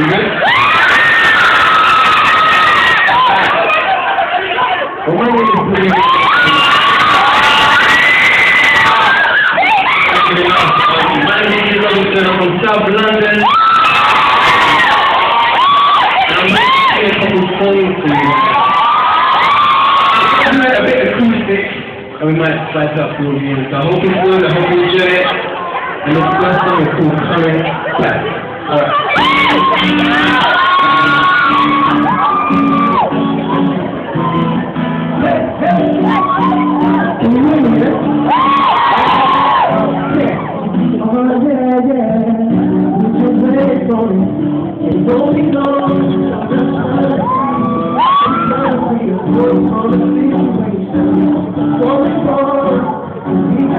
You good? well, where were you from South London. I'm going to play a couple songs for you. A bit acoustic, and we might slice up for you. So I hope you enjoy it, I hope you enjoy it. And the first song is called Coming Back. All right.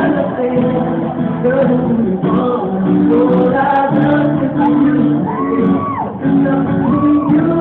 Thank you.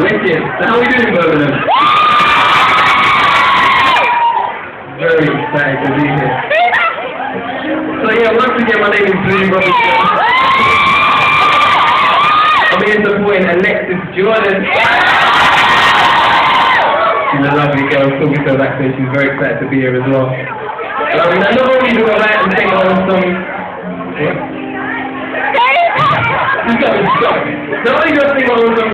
Wicked. So how are we doing, Birmingham? Very excited to be here. So yeah, once again, my name is Bluey Robinson. I'm here supporting Alexis Jordan. She's a lovely girl, talking to her backstage. She's very excited to be here as well. Um, and not only do I like to sing our songs, what? Not only do I sing our songs,